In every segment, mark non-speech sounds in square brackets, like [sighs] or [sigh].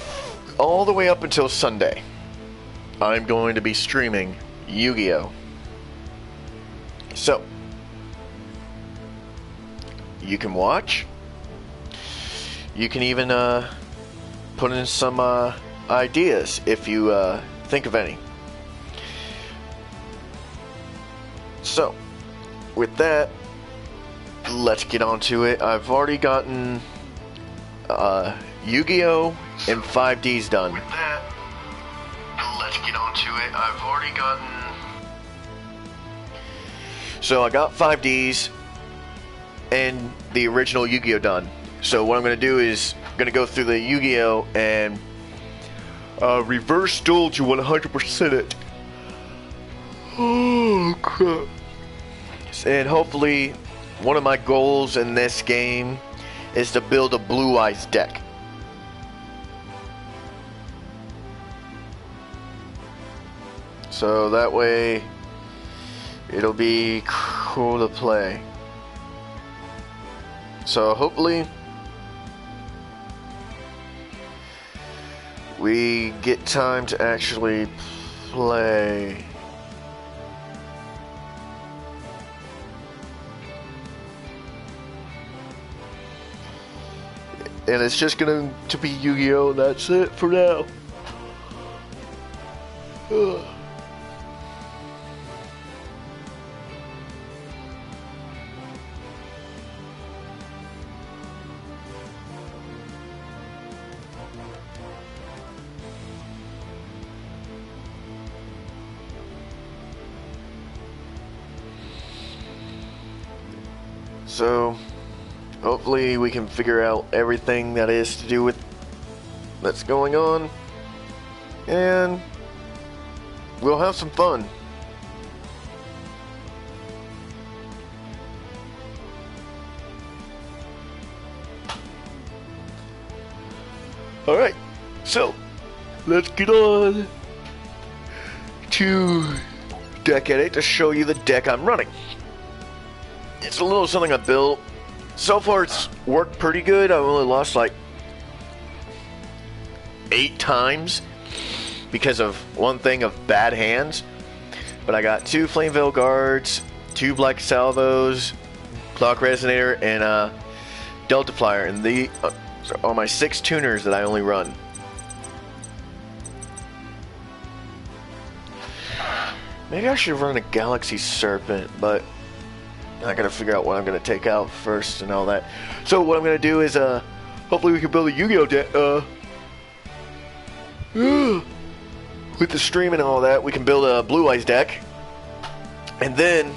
for all the way up until Sunday, I'm going to be streaming Yu Gi Oh! So, you can watch. You can even uh, put in some uh, ideas if you uh, think of any. So, with that, let's get on to it. I've already gotten uh, Yu-Gi-Oh! and 5Ds done. With that, let's get on to it. I've already gotten. So I got 5Ds and the original Yu-Gi-Oh! done. So what I'm going to do is I'm going to go through the Yu-Gi-Oh! and uh, reverse duel to 100% it. Oh crap! And hopefully, one of my goals in this game is to build a Blue Eyes deck. So that way, it'll be cool to play. So hopefully, we get time to actually play. And it's just going to be Yu-Gi-Oh! that's it for now. Ugh. [sighs] [sighs] So, hopefully we can figure out everything that is to do with that's going on, and we'll have some fun. All right, so let's get on to deck edit to show you the deck I'm running. It's a little something I built. So far, it's worked pretty good. I've only lost like eight times because of one thing of bad hands. But I got two Flamvell Guards, two Black Salvos, Clock Resonator, and a Delta Flyer. And the uh, are my six tuners that I only run. Maybe I should run a Galaxy Serpent, but I gotta figure out what I'm gonna take out first and all that. So what I'm gonna do is, uh, hopefully we can build a Yu-Gi-Oh deck. Uh, [gasps] with the stream and all that, we can build a Blue Eyes deck, and then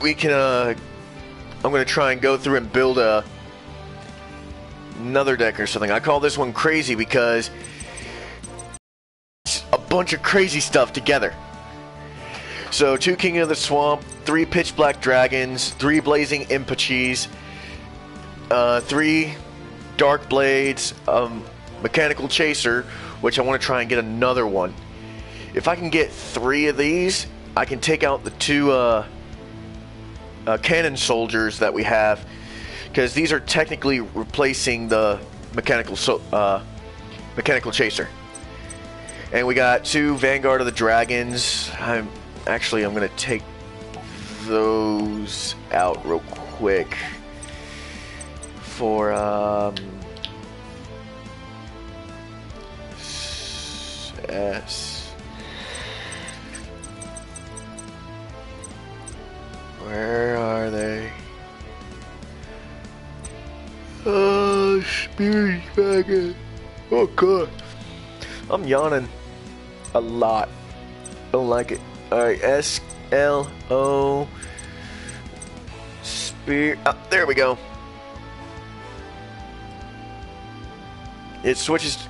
we can. Uh, I'm gonna try and go through and build a another deck or something. I call this one crazy because a bunch of crazy stuff together. So two King of the Swamp, three Pitch Black Dragons, three Blazing Inpachis, uh, three Dark Blades, um, Mechanical Chaser, which I want to try and get another one. If I can get three of these, I can take out the two uh, uh, Cannon Soldiers that we have, because these are technically replacing the Mechanical so- uh, Mechanical Chaser. And we got two Vanguard of the Dragons. I'm actually I'm gonna take those out real quick for um S. Where are they? Oh spirit dragon oh god. I'm yawning a lot. Don't like it Alright, S L O Spear. Oh, there we go. It switches.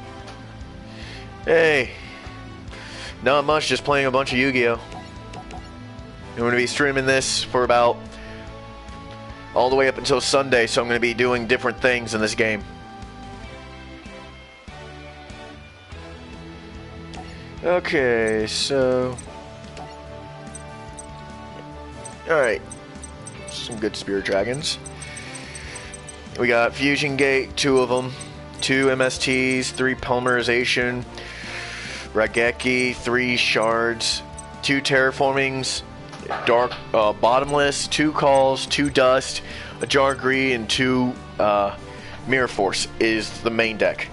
Hey. Not much, just playing a bunch of Yu Gi Oh! I'm going to be streaming this for about all the way up until Sunday, so I'm going to be doing different things in this game. Okay, so. Alright. Some good Spirit Dragons. We got Fusion Gate, two of them. two MSTs, three polymerization, Raigeki, three shards, two terraformings, dark uh, bottomless, two calls, two dust, a jar gree, and two uh, mirror force is the main deck.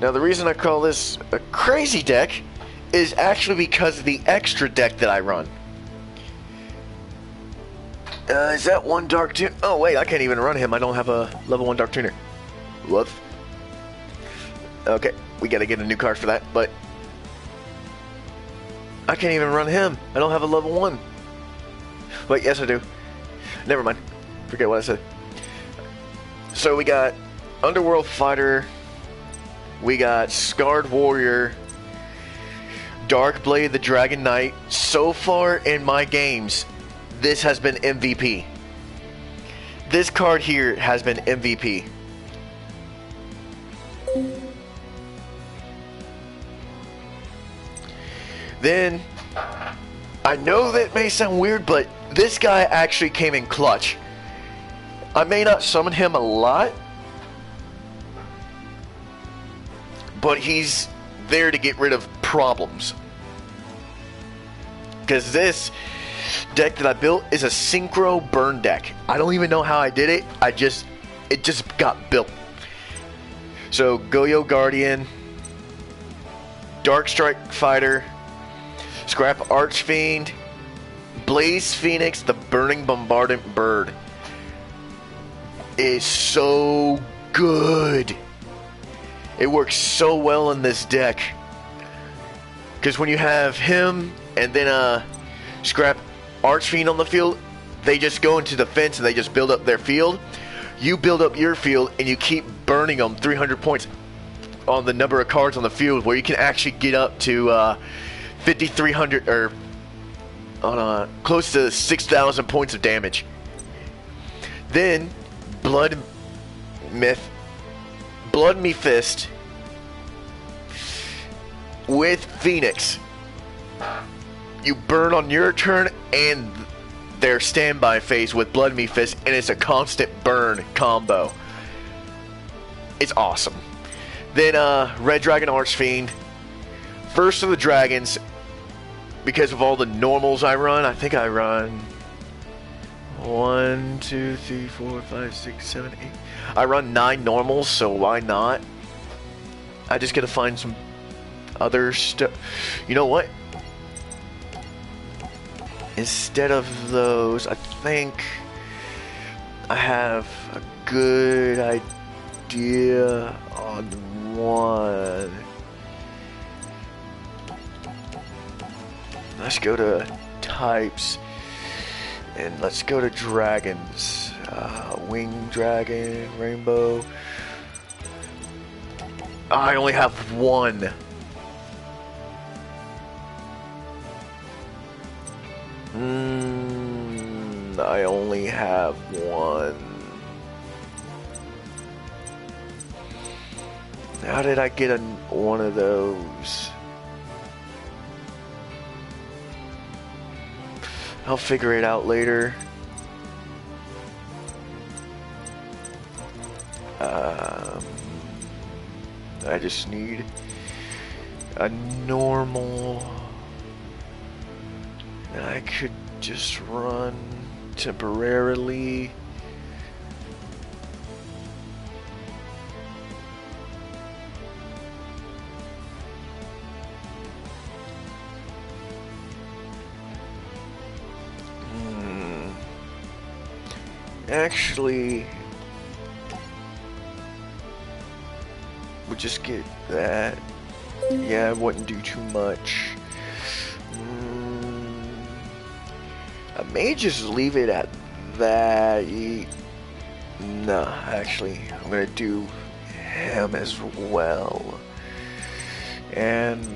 Now the reason I call this a crazy deck is actually because of the extra deck that I run. Uh, is that one Dark Tuner? Oh, wait, I can't even run him. I don't have a level 1 Dark Tuner. Whoops. Okay, we gotta get a new card for that, but... I can't even run him. I don't have a level 1. Wait, yes I do. Never mind. Forget what I said. So we got Underworld Fighter. We got Scarred Warrior. Dark Blade the Dragon Knight. So far in my games, this has been MVP. This card here has been MVP. Then, I know that may sound weird, but this guy actually came in clutch. I may not summon him a lot, but he's there to get rid of problems. Because this deck that I built is a synchro burn deck. I don't even know how I did it. I just it just got built. So Goyo Guardian, Dark Strike Fighter, Scrap Archfiend, Blaze Fenix, the Burning Bombardment Bird is so good. It works so well in this deck. Because when you have him and then uh, Scrap Archfiend on the field, they just go into the fence and they just build up their field. You build up your field and you keep burning them 300 points on the number of cards on the field, where you can actually get up to uh, 5,300 or on a, close to 6,000 points of damage. Then Blood Myth, Blood Mefist with Fenix you burn on your turn and their standby phase with Blood Mefist, and it's a constant burn combo. It's awesome. Then uh, Red Dragon Archfiend, first of the dragons, because of all the normals I run. I think I run one, two, three, four, five, six, seven, eight. I run nine normals, so why not? I just gotta find some other stuff. You know what? instead of those, I think I have a good idea on one. Let's go to types and let's go to dragons. Uh, wing dragon, rainbow. I only have one. Mm, I only have one. How did I get a, one of those? I'll figure it out later. I just need a normal I could just run temporarily. Hmm. Actually, we just get that. Yeah, I wouldn't do too much. Mm. I may just leave it at that. No, actually, I'm gonna do him as well. And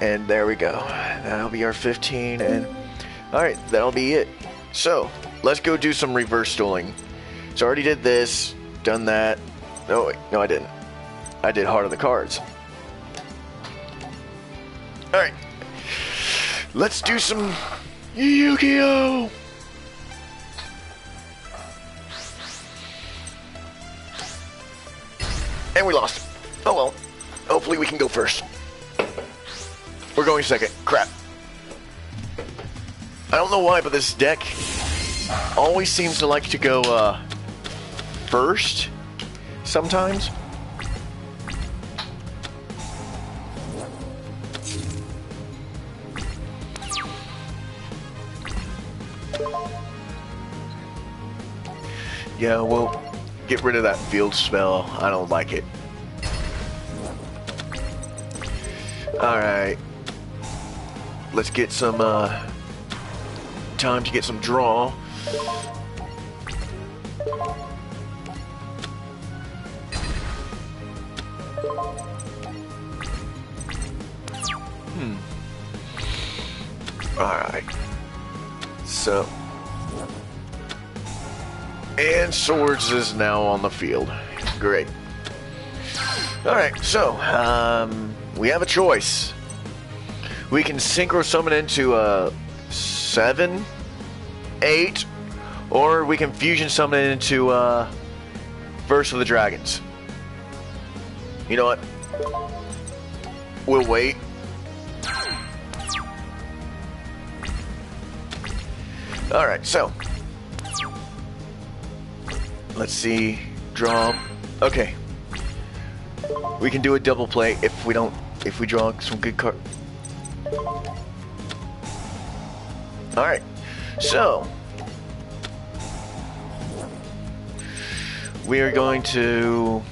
And there we go. That'll be our 15. And Alright, that'll be it. So, let's go do some reverse dueling. So I already did this, done that. No, wait, no I didn't. I did Heart of the Cards. Alright. Let's do some Yu-Gi-Oh! And we lost. Oh well. Hopefully we can go first. We're going second. Crap. I don't know why, but this deck always seems to like to go uh, first sometimes. Yeah, we'll get rid of that field spell. I don't like it. Alright. Let's get some uh, time to get some draw. Hmm. Alright. So. And Swords is now on the field. Great. Alright, so, um, we have a choice. We can synchro summon into a 7, 8, or we can fusion summon it into uh, First of the Dragons. You know what? We'll wait. Alright, so. Let's see. Draw. Okay. We can do a double play if we don't. If we draw some good card. Alright. So. We are going to.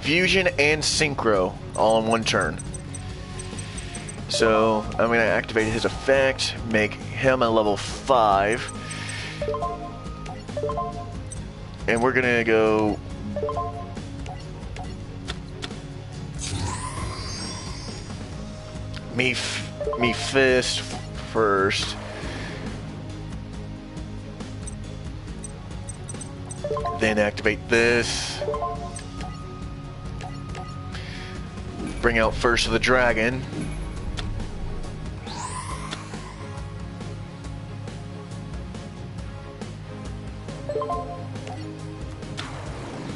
Fusion and Synchro all in one turn. So I'm going to activate his effect, make him a level 5. And we're going to go... Me, me fist first. Then activate this. Bring out First of the Dragon.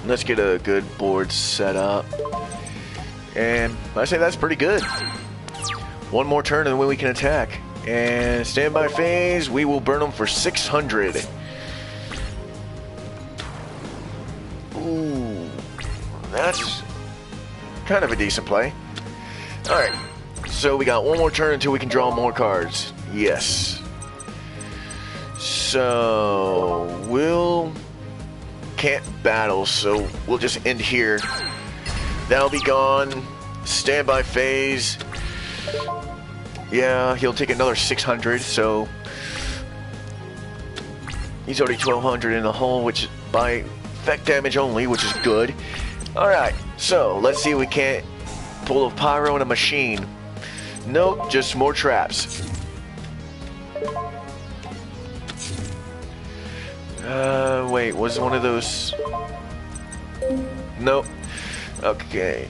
Let's get a good board set up. And I say that's pretty good. One more turn and then we can attack. And standby phase, we will burn them for 600. Ooh, that's kind of a decent play. Alright, so we got one more turn until we can draw more cards. Yes. So, we'll... Can't battle, so we'll just end here. That'll be gone. Standby phase. Yeah, he'll take another 600, so... He's already 1200 in the hole, which by effect damage only, which is good. Alright, so let's see if we can't pull a pyro and a machine. Nope, just more traps. Uh, wait, was one of those... Nope. Okay.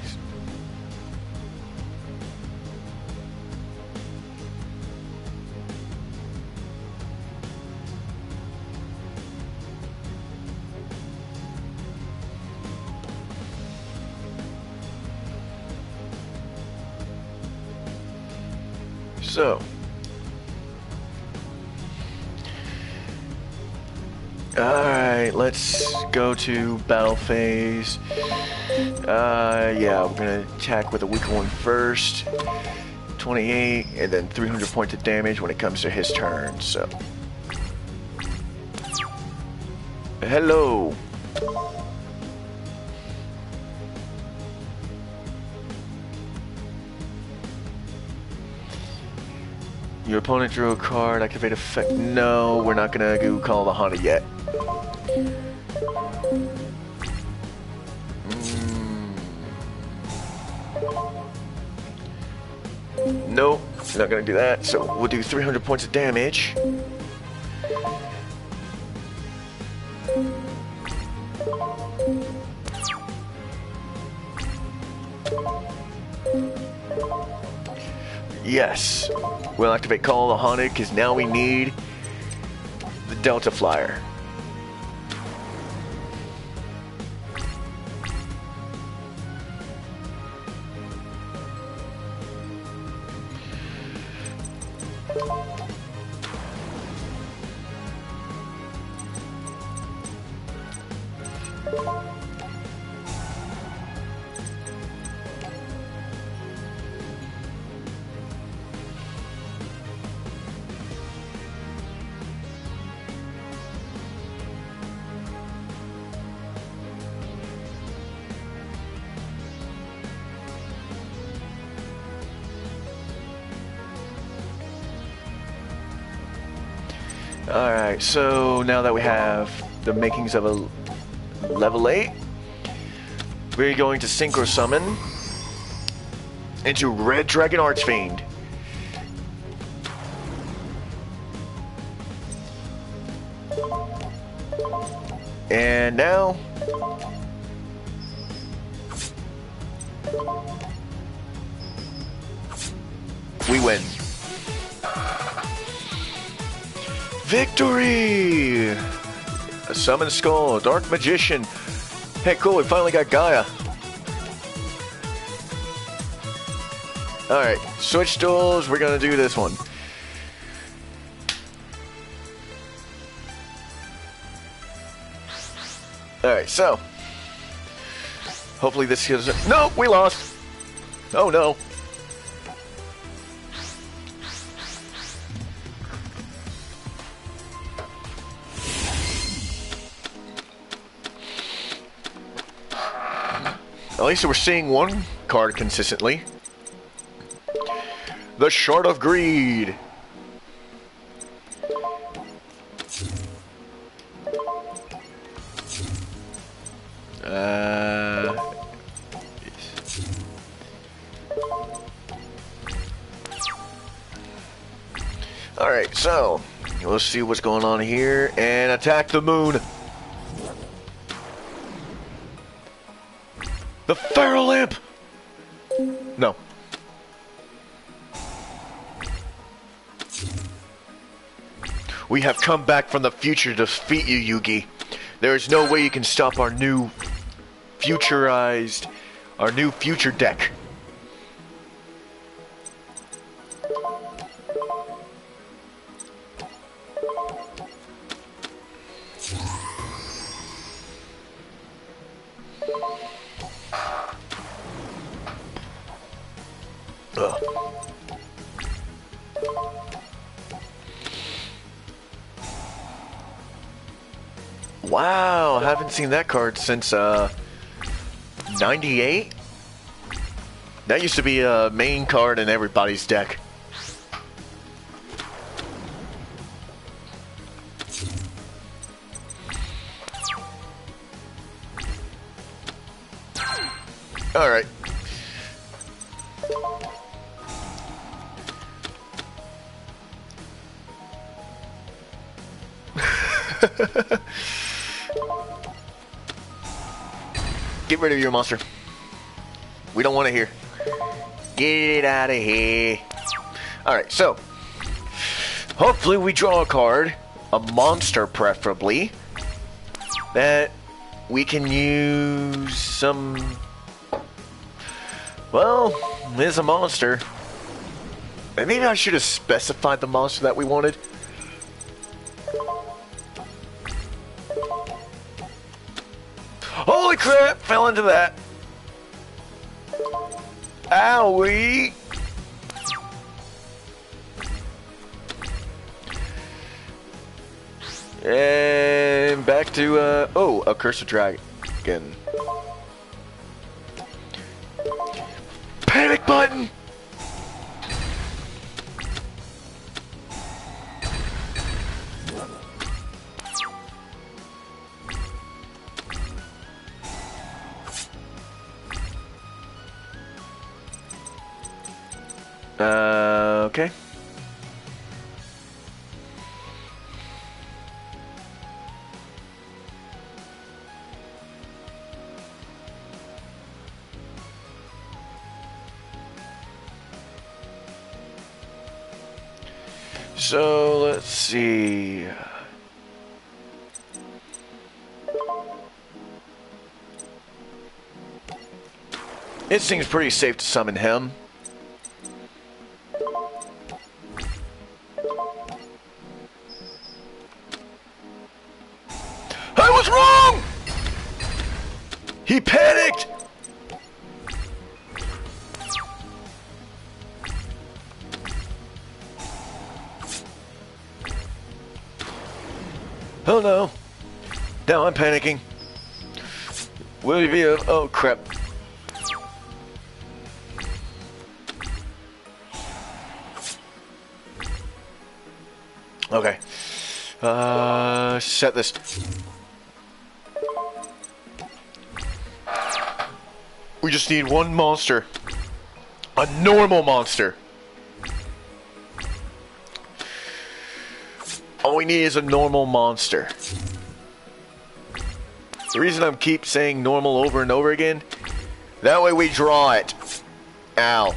So, Alright, let's go to battle phase. Uh, yeah, we're gonna attack with a weaker one first. 28, and then 300 points of damage when it comes to his turn, so. Hello. Your opponent drew a card, activate effect. No, we're not gonna go call the Hana yet. Mm. Nope. not gonna do that, so we'll do 300 points of damage. Yes. We'll activate Call of the Haunted because now we need the Delta Flyer. Now that we have the makings of a level 8, we're going to Synchro Summon into Red Dragon Archfiend. And now... We win. Victory! A summon skull, dark magician. Hey, cool, we finally got Gaia. Alright, switch duels, we're gonna do this one. Alright, so. Hopefully this gives... No, we lost! Oh no. At least we're seeing one card consistently. The Shard of Greed. Uh, Alright, so let's see what's going on here and attack the moon. We have come back from the future to defeat you, Yugi. There is no way you can stop our new futurized, our new future deck. Seen that card since uh 98. That used to be a main card in everybody's deck. Monster. We don't want to hear. Get it out of here. Alright, so. Hopefully we draw a card. A monster, preferably. That we can use some... Well, there's a monster. Maybe I should have specified the monster that we wanted. Fell into that. Owie! And back to, uh, oh, a Curse of Dragon. Panic button! It seems pretty safe to summon him. I was wrong! He panicked! Oh no. Now I'm panicking. Will you be a... Oh crap. Set this. We just need one monster. A normal monster. All we need is a normal monster. The reason I'm keep saying normal over and over again, that way we draw it. Ow.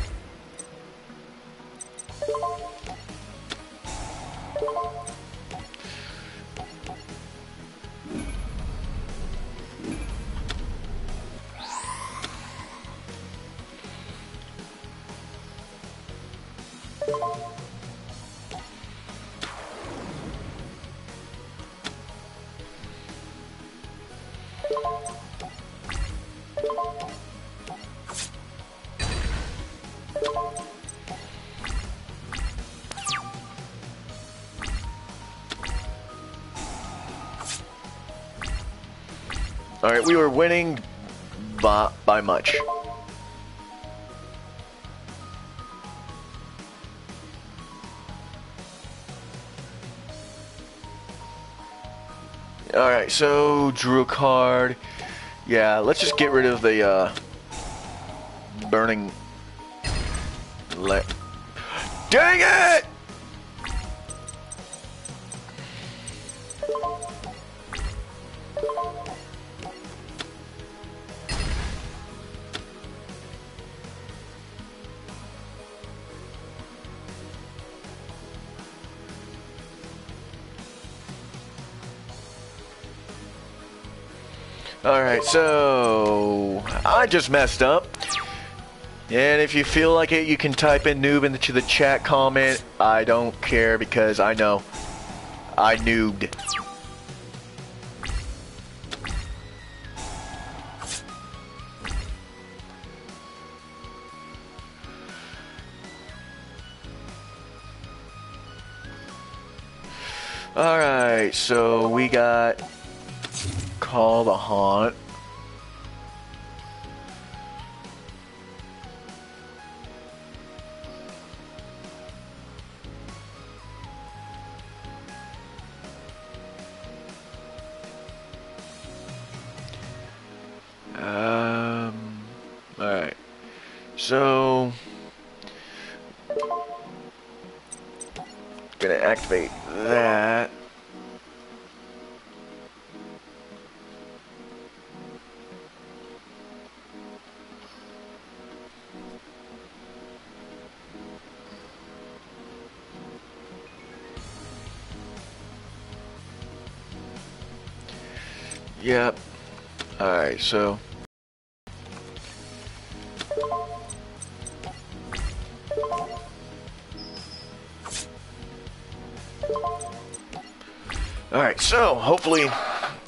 All right, we were winning by, by much. All right, so drew a card. Yeah, let's just get rid of the uh, burning. Let. Dang Alright, so I just messed up. And if you feel like it, you can type in noob into the chat comment. I don't care because I know I noobed.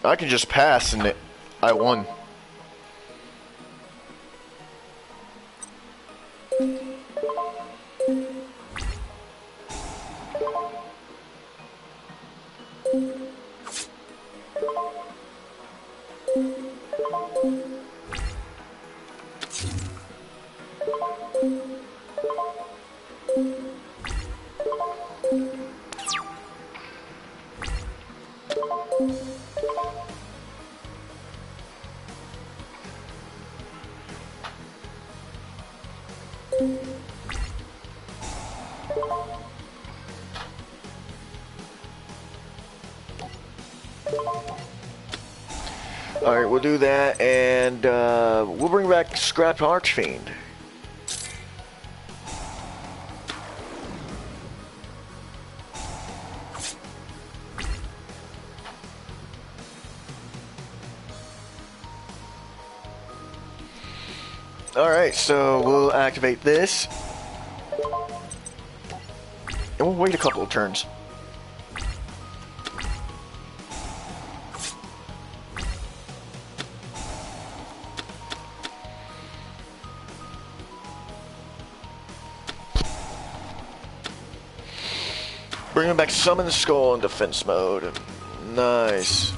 I can just pass and it, I won. Alright, we'll do that, and uh, we'll bring back Scrapped Archfiend. Alright, so we'll activate this. And we'll wait a couple of turns. Bringing back Summon the Skull in defense mode. Nice.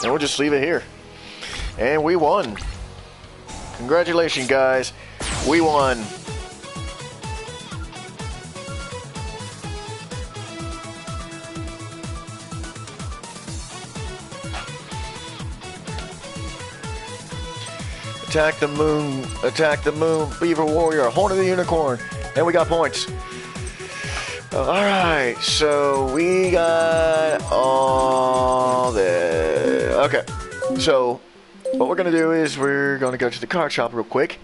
And we'll just leave it here. And we won. Congratulations, guys. We won. Attack the moon, attack the moon, beaver warrior, horn of the unicorn. And we got points. Alright, so we got all the. Okay, so we're gonna do is we're gonna go to the card shop real quick,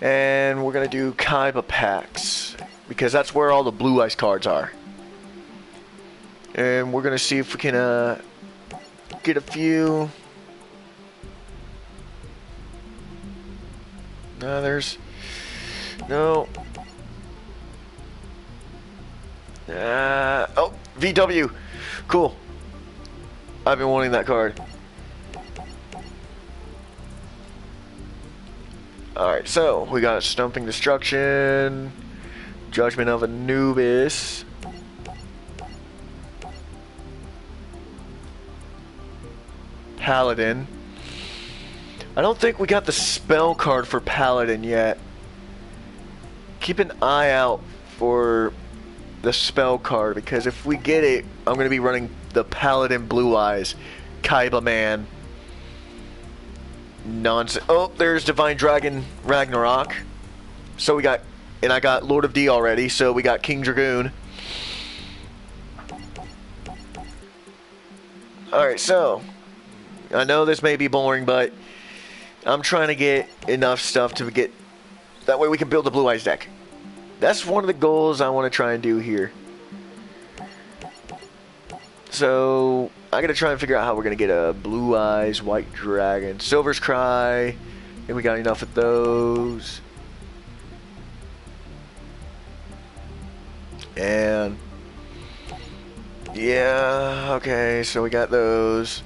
and we're gonna do Kaiba packs because that's where all the Blue Eyes cards are, and we're gonna see if we can uh, get a few. No, there's no. Uh, oh, VW, cool. I've been wanting that card. Alright, so we got Stamping Destruction, Judgment of Anubis. Paladin. I don't think we got the spell card for Paladin yet. Keep an eye out for the spell card because if we get it, I'm going to be running the Paladin Blue Eyes, Kaiba Man. Nonsense. Oh, there's Divine Dragon Ragnarok. So we got, and I got Lord of D already, so we got King Dragun. Alright, so, I know this may be boring, but I'm trying to get enough stuff to get, that way we can build a Blue Eyes deck. That's one of the goals I want to try and do here. So, I gotta try and figure out how we're gonna get a Blue Eyes, White Dragon, Silver's Cry. And we got enough of those. And yeah, okay, so we got those.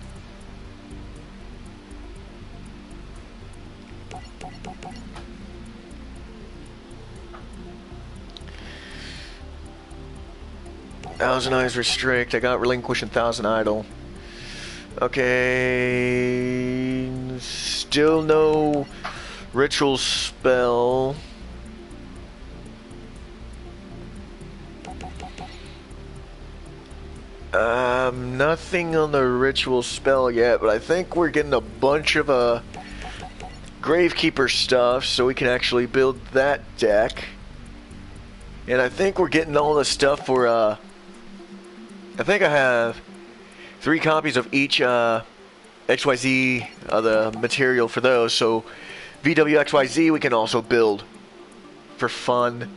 Thousand Eyes Restrict. I got Relinquish and Thousand Idol. Okay. Still no Ritual Spell. Um, nothing on the Ritual Spell yet, but I think we're getting a bunch of uh, Gravekeeper stuff so we can actually build that deck. And I think we're getting all the stuff for uh, I think I have three copies of each uh, XYZ, uh, the material for those. So VWXYZ we can also build for fun.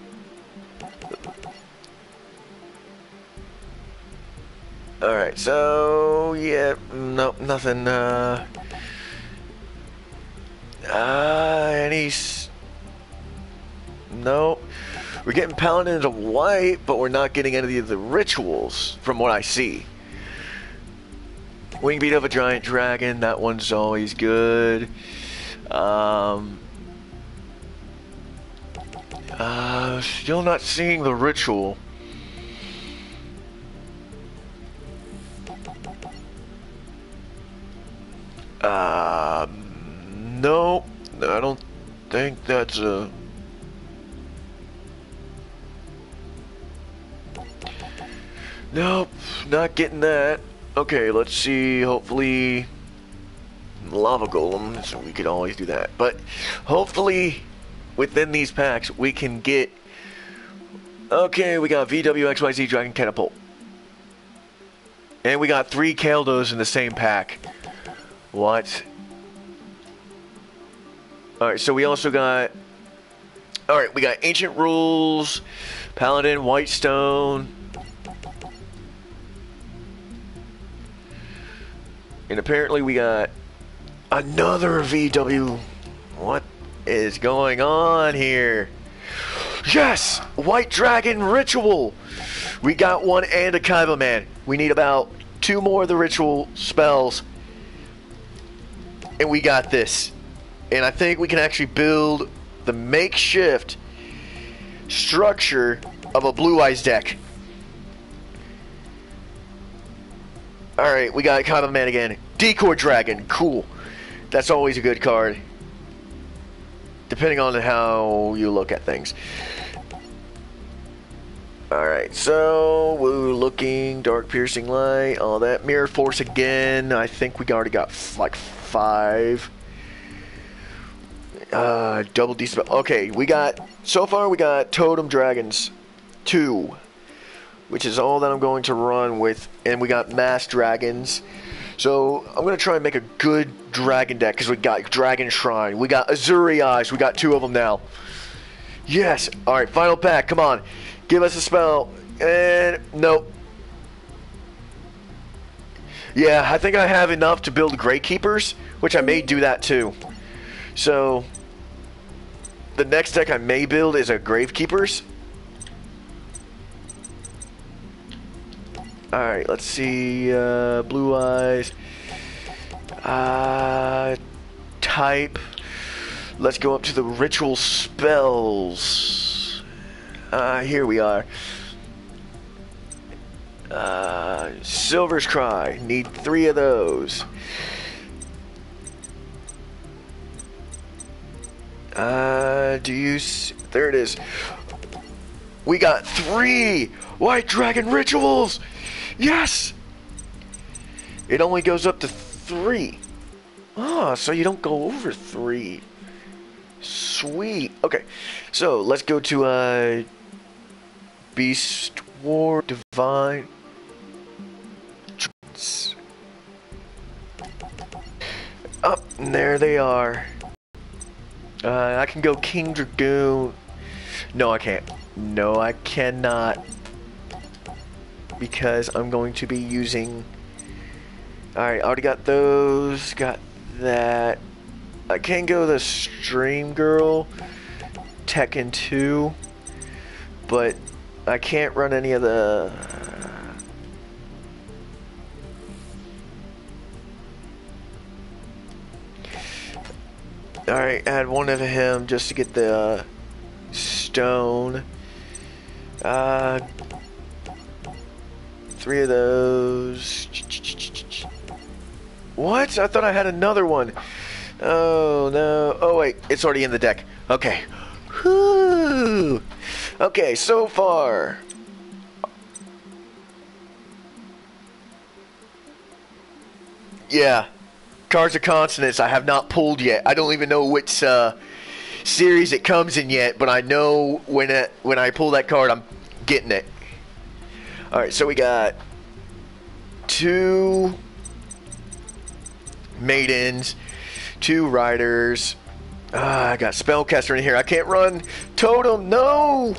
Alright, so yeah, no, nothing. Uh, uh, any. No. We're getting paladins of white, but we're not getting any of the rituals, from what I see. Wingbeat of a Giant Dragon, that one's always good. Um, uh, still not seeing the ritual. Um, uh, no, I don't think that's a... Nope, not getting that. Okay, let's see. Hopefully, lava golem. So we could always do that. But hopefully, within these packs, we can get. Okay, we got VWXYZ Dragon Catapult. And we got three Kaldos in the same pack. What? Alright, so we also got. Alright, we got Ancient Rules, Paladin, Whitestone. And apparently we got another VW. What is going on here? Yes! White Dragon Ritual! We got one and a Kaibaman. We need about two more of the ritual spells. And we got this. And I think we can actually build the makeshift structure of a Blue Eyes deck. Alright, we got Kaibaman again. Decoy Dragon, cool. That's always a good card. Depending on how you look at things. Alright, so we're looking Dark Piercing Light, all that. Mirror Force again. I think we already got like five. Uh, double D spell. Okay, we got so far we got Totem Dragons, two, which is all that I'm going to run with, and we got Mass Dragons. So I'm gonna try and make a good dragon deck because we got Dragon Shrine, we got Azure Eyes, we got two of them now. Yes. All right, final pack. Come on. Give us a spell. And nope. Yeah, I think I have enough to build Gravekeepers, which I may do that too. So, the next deck I may build is a Gravekeepers. Alright, let's see. Uh, blue Eyes. Uh, type. Let's go up to the Ritual Spells. Uh, here we are. Uh, Silver's Cry. Need three of those. Uh, do you... There it is. We got three White Dragon Rituals! Yes! It only goes up to three. Ah, oh, so you don't go over three. Sweet. Okay, so let's go to uh, Beast War Divine. Up oh, there they are. Uh, I can go King Dragun. No, I can't. No, I cannot. Because I'm going to be using... Alright, already got those. Got that. I can go the Stream Girl. Tekken 2. But I can't run any of the... Alright, add one of him just to get the uh, stone. Uh, three of those. What? I thought I had another one. Oh, no. Oh, wait. It's already in the deck. Okay. Whew. Okay, so far. Yeah. Cards of Consonance I have not pulled yet. I don't even know which uh, series it comes in yet, but I know when it, when I pull that card, I'm getting it. Alright, so we got two maidens, two riders. Ah, I got spellcaster in here. I can't run totem. No.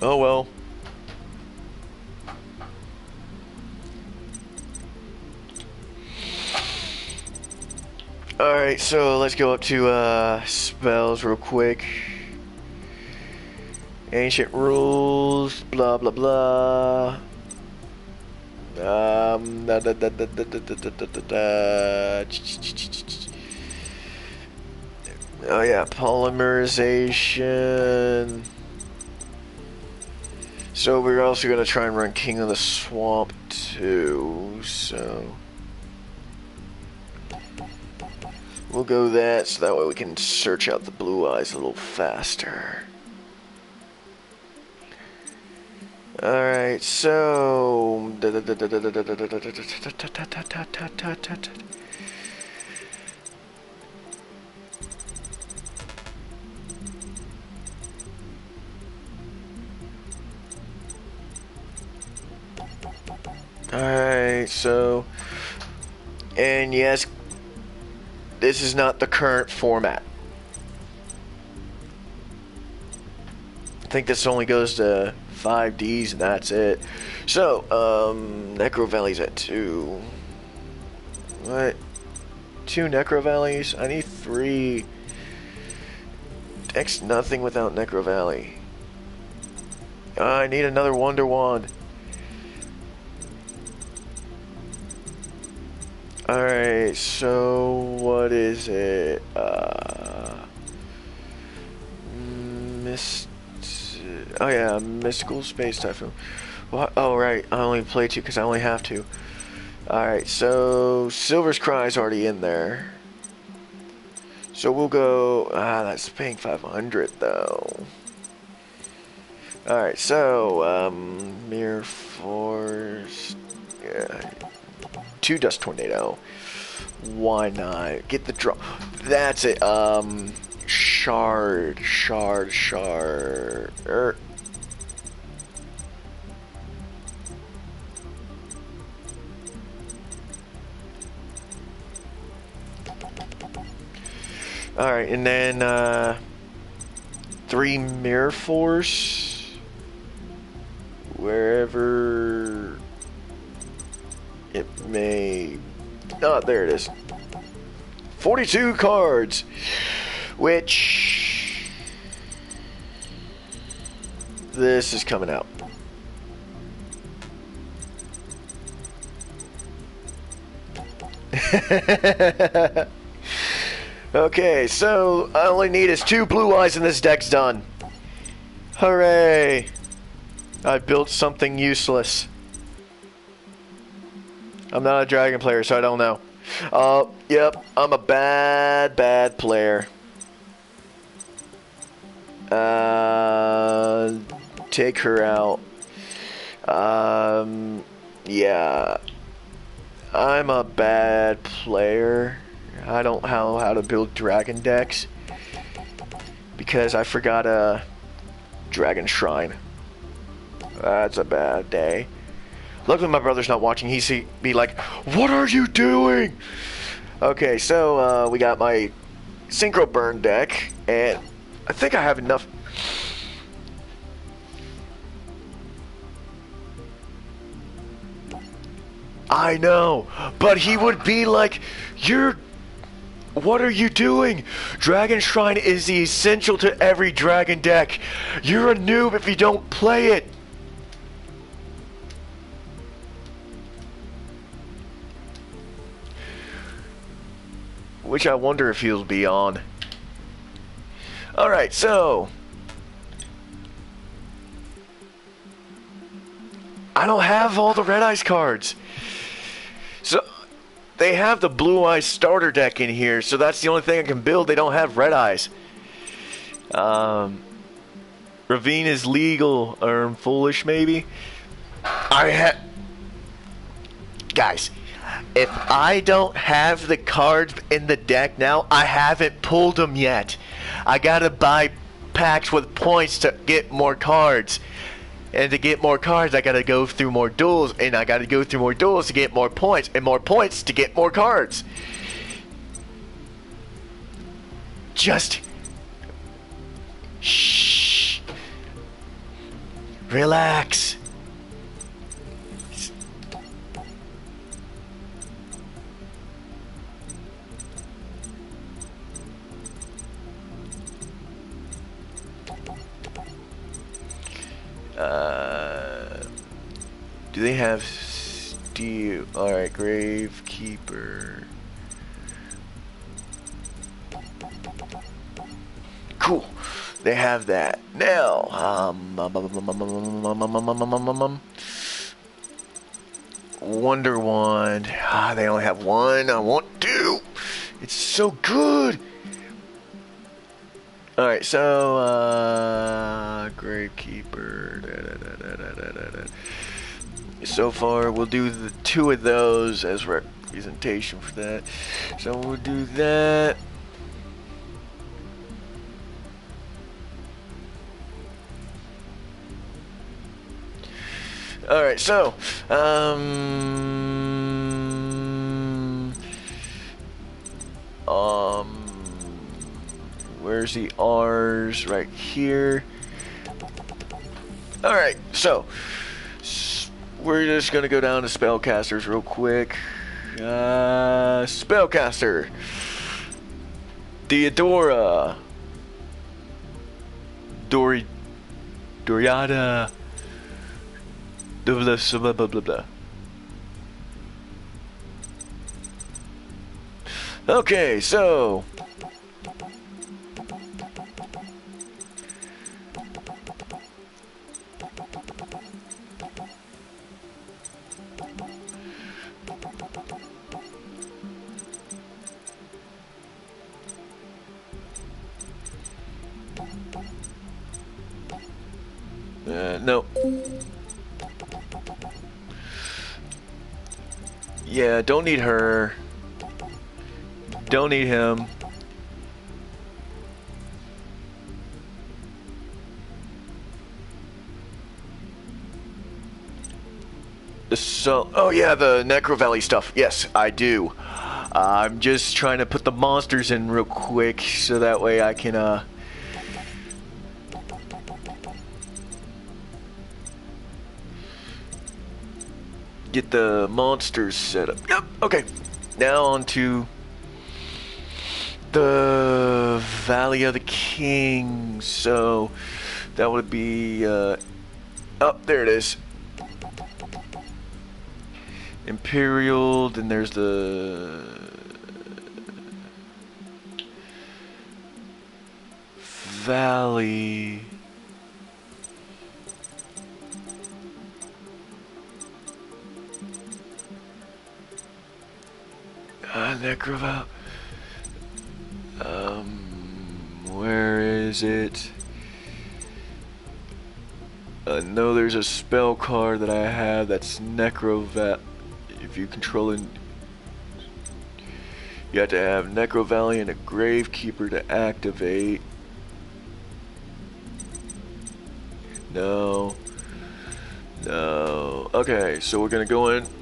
Oh well. Alright, so let's go up to uh, spells real quick. Ancient rules, blah blah blah. Um, da, da, da, da, da, da, da, da, da. Oh yeah, polymerization. So we're also to try and run King of the Swamp too, so... We'll go that, so that way we can search out the blue eyes a little faster. Alright, so. Alright, so. And yes, this is not the current format. I think this only goes to 5Ds and that's it. So, um, Necro Valley's at 2. What? Two Necro Valleys? I need three. Dex nothing without Necro Valley. I need another Wonder Wand. Alright, so what is it? Uh, mist. Oh yeah, mystical space typhoon. What? Oh right, I only play two because I only have to. Alright, so Silver's Cry is already in there. So we'll go. Ah, that's paying 500 though. Alright, so um, Mirror Force. Yeah two Dust Tornado. Why not? Get the draw. That's it. Um, shard, shard, shard. Er. All right, and then uh, three Mirror Force. Wherever it may... Oh, there it is. 42 cards, which... This is coming out. [laughs] okay, so I only need is two blue eyes and this deck's done. Hooray! I built something useless. I'm not a dragon player, so I don't know. Uh, yep, I'm a bad, bad player. Uh, take her out. Um, yeah. I'm a bad player. I don't know how to build dragon decks. Because I forgot a dragon shrine. That's a bad day. Luckily, my brother's not watching. He'd be like, What are you doing? Okay, so uh, we got my Synchro Burn deck, and I think I have enough. I know, but he would be like, You're. What are you doing? Dragon Shrine is the essential to every dragon deck. You're a noob if you don't play it. which I wonder if he'll be on. Alright, so. I don't have all the Red Eyes cards. They have the Blue Eyes starter deck in here, so that's the only thing I can build. They don't have Red Eyes. Um, Ravine is legal, or foolish, maybe. I have. Guys, if I don't have the cards in the deck now, I haven't pulled them yet. I gotta buy packs with points to get more cards. And to get more cards, I gotta go through more duels, and I gotta go through more duels to get more points, and more points to get more cards. Just. Shh. Relax. Uh, do they have steel? Alright, Gravekeeper. Cool. They have that. Now, um, Wonder Wand. Ah, they only have one. I want two. It's so good. All right, so uh, Gravekeeper. Da, da, da, so far, we'll do the two of those as representation for that. So we'll do that. All right, so um, um, where's the R's? Right here. All right, so we're just gonna go down to spellcasters real quick. Uh, spellcaster, Theodora, Dori, Doriada blah blah blah blah blah. Okay, so Don't need her. Don't need him. So, oh yeah, the Necro Valley stuff. Yes, I do. Uh, I'm just trying to put the monsters in real quick so that way I can, uh, the monsters set up. Yep, okay. Now on to the Valley of the Kings. So that would be, uh, oh, there it is. Imperial, then there's the Valley. Uh, Necroval. Um, where is it? I know there's a spell card that I have that's Necroval. If you control it, you have to have Necro Valley and a Gravekeeper to activate. No. No. Okay, so we're gonna go in.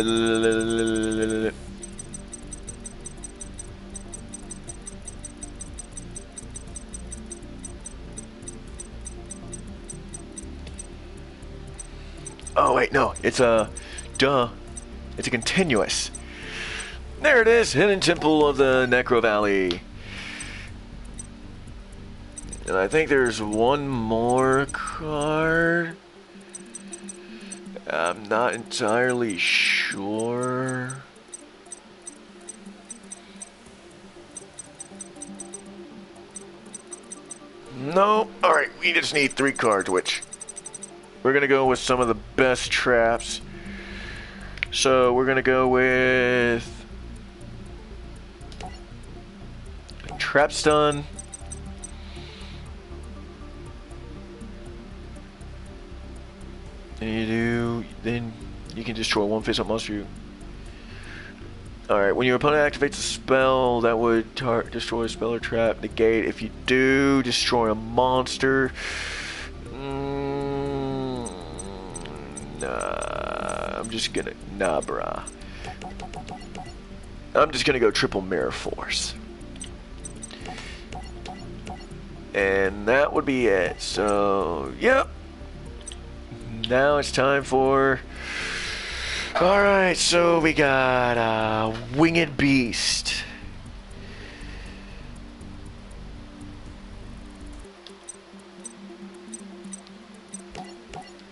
Oh wait, no, it's a duh. It's a continuous. There it is, Hidden Temple of the Necro Valley. And I think there's one more card. I'm not entirely sure. No. Alright, we just need three cards, which we're to go with some of the best traps. So we're to go with Trap Stun. Destroy one face up monster. you... Alright, when your opponent activates a spell that would destroy a spell or trap, negate. If you do destroy a monster, mm, nah, I'm just gonna, nah, brah. I'm just gonna go triple mirror force. And that would be it. So, yep now it's time for. Alright, so we got uh, Winged Beast.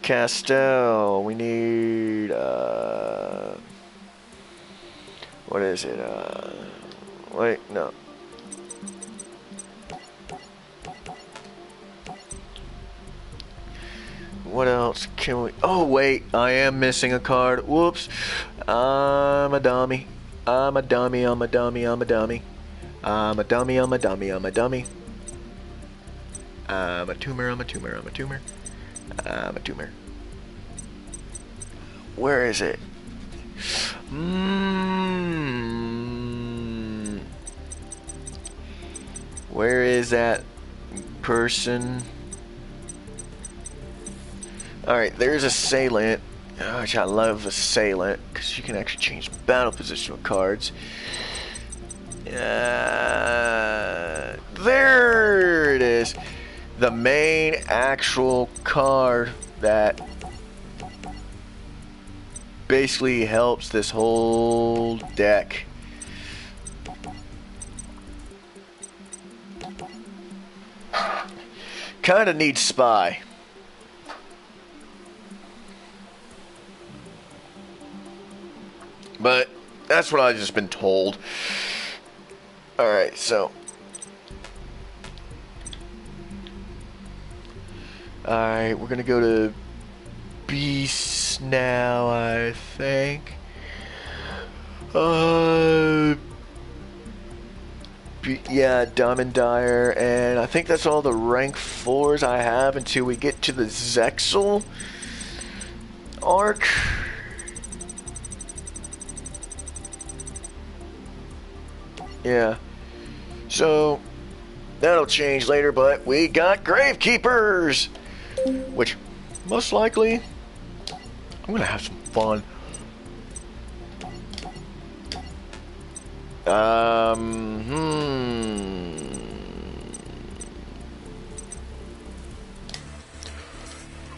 Castel, we need, uh, what is it, uh, wait, no, What else can we... Oh, wait. I am missing a card. Whoops. I'm a dummy. I'm a dummy. I'm a dummy. I'm a dummy. I'm a dummy, I'm a dummy, I'm a dummy. I'm a tumor, I'm a tumor, I'm a tumor. I'm a tumor. Where is it? Mm. Where is that person? Alright, there's Assailant. Oh, which I love Assailant, because you can actually change battle positional cards. Uh, there it is. The main actual card that basically helps this whole deck. Kinda needs Spy. But that's what I've just been told. Alright, so. Alright, we're gonna go to Beast now, I think. Uh. Yeah, Diamond Dyer, and I think that's all the rank 4s I have until we get to the Zexal arc. Yeah. So that'll change later, but we got Gravekeepers, which most likely I'm gonna have some fun. Um, hmm.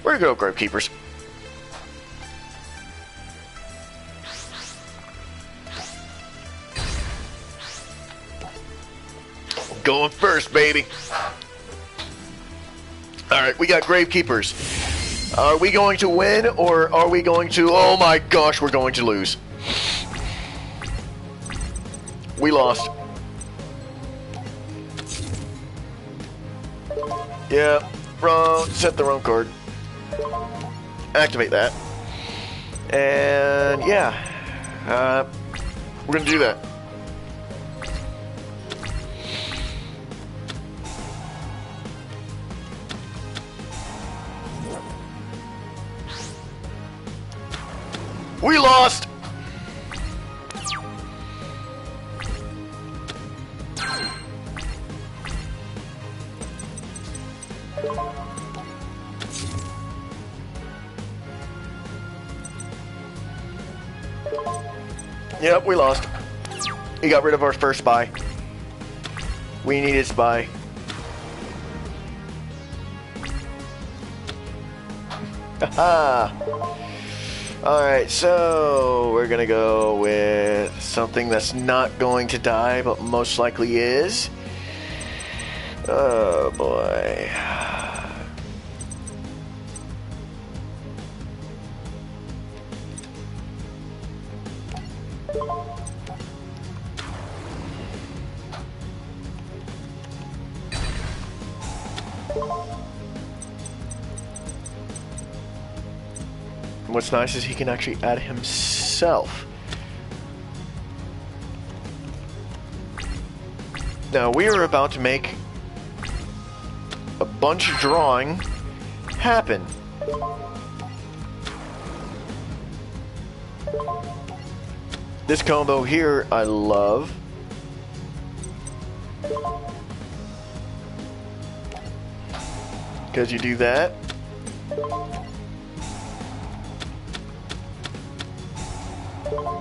Where to go, Gravekeepers? Going first, baby. All right, we got Gravekeepers. Are we going to win or are we going to... Oh my gosh, we're going to lose. We lost. Yeah, wrong. Set the wrong card. Activate that. And yeah, uh, we're going to do that. Got rid of our first spy. We need needed spy. [laughs] Alright, so we're gonna go with something that's not going to die, but most likely is. Oh boy. What's nice is he can actually add himself. Now we are about to make a bunch of drawing happen. This combo here I love. Because you do that.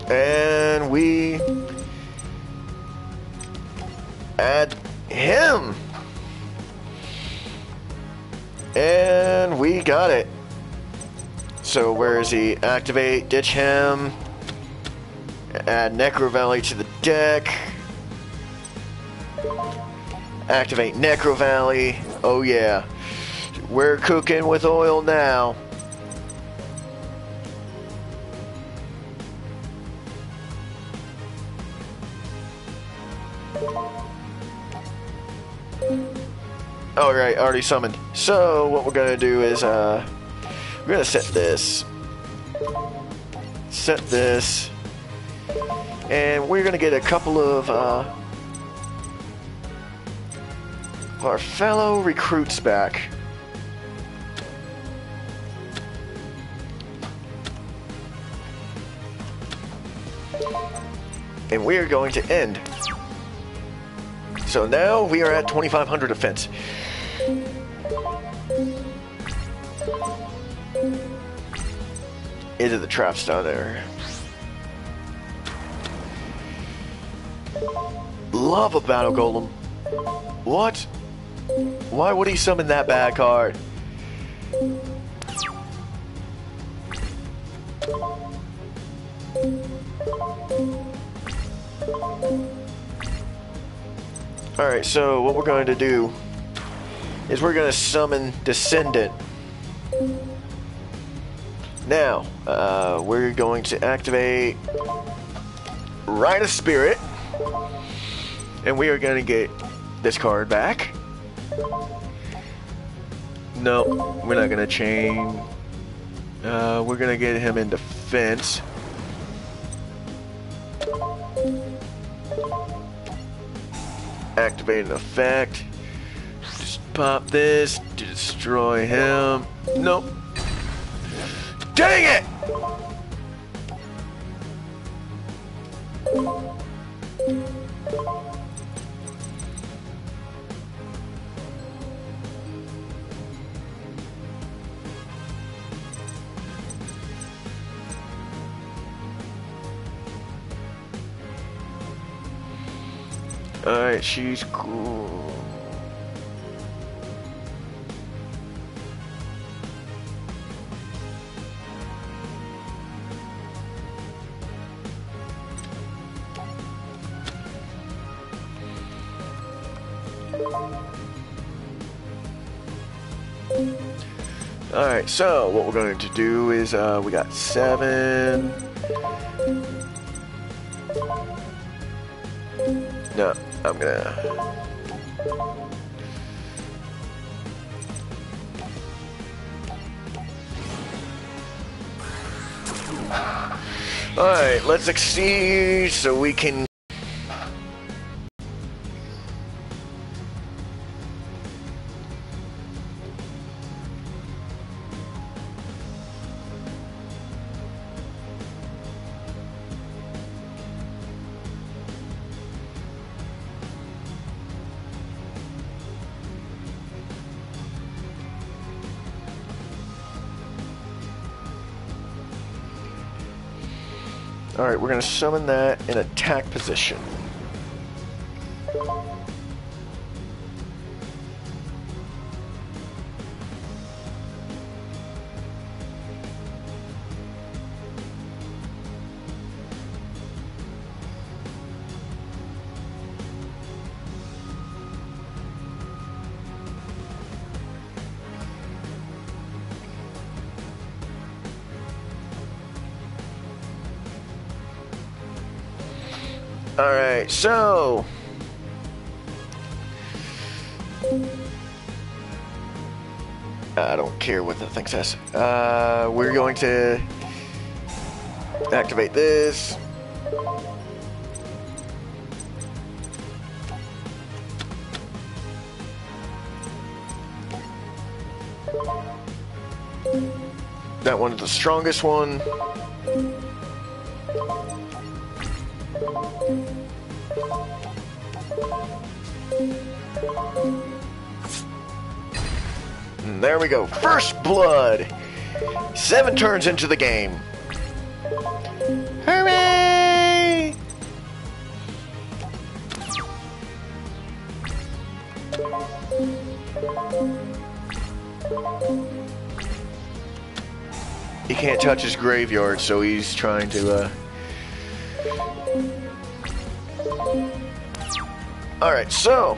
And we add him. And we got it. So where is he? Activate, ditch him. Add Necro Valley to the deck. Activate Necro Valley. Oh yeah. We're cooking with oil now. Oh, right, already summoned. So, what we're gonna do is, uh, we're gonna set this. Set this. And we're gonna get a couple of, uh, our fellow recruits back. And we are going to end. So now we are at 2500 defense. Into the traps down there. Love a battle golem. What? Why would he summon that bad card? Alright, so what we're going to do is we're going to summon Descendant. Now, uh, we're going to activate Rite of Spirit. And we are going to get this card back. No, we're not going to chain. Uh, we're going to get him in defense. Activate an effect. Just pop this to destroy him. Nope. Dang it! Alright, she's cool. So what we're going to do is uh, we got seven. No, I'm gonna. [sighs] Alright, let's exceed so we can. Summon that in attack position. What the. Uh, we're going to activate this. That one's the strongest one. We go. First blood. Seven turns into the game. Hooray! He can't touch his graveyard, so he's trying to, uh... Alright, so...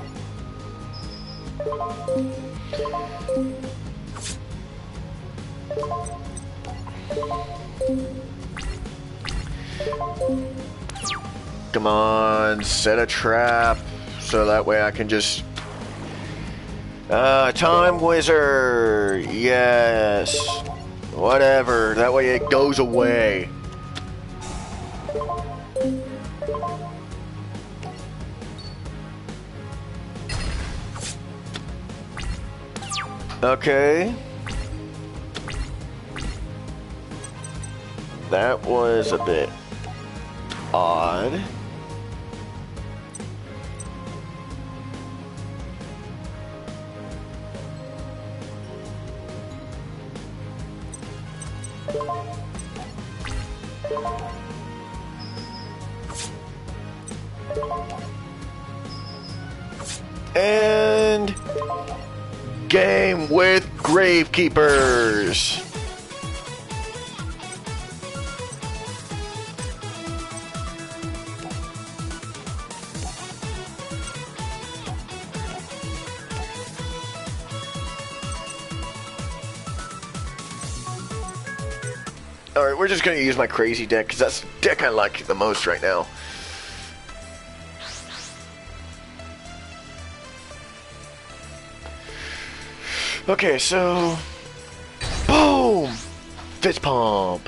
Come on, set a trap so that way I can just... Uh, time wizard! Yes! Whatever, that way it goes away. Okay. That was a bit odd. Gravekeepers. Alright, we're just going to use my crazy deck because that's the deck I like the most right now. Okay, so. Boom! Fist pump!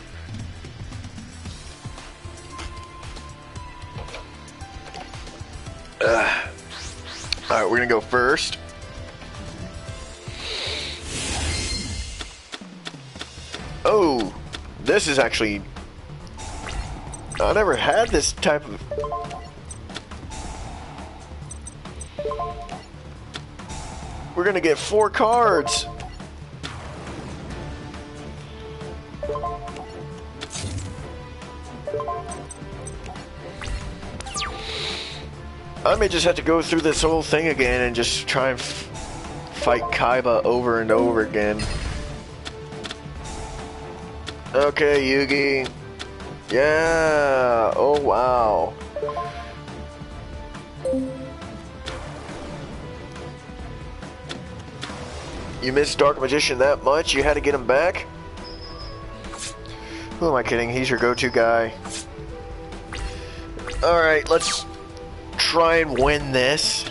Alright, we're gonna go first. Oh, this is actually. I never had this type of. We're gonna get four cards. I may just have to go through this whole thing again and just try and fight Kaiba over and over again. Okay, Yugi. Yeah. Oh, wow. You missed Dark Magician that much? You had to get him back? Who am I kidding? He's your go-to guy. Alright, let's try and win this.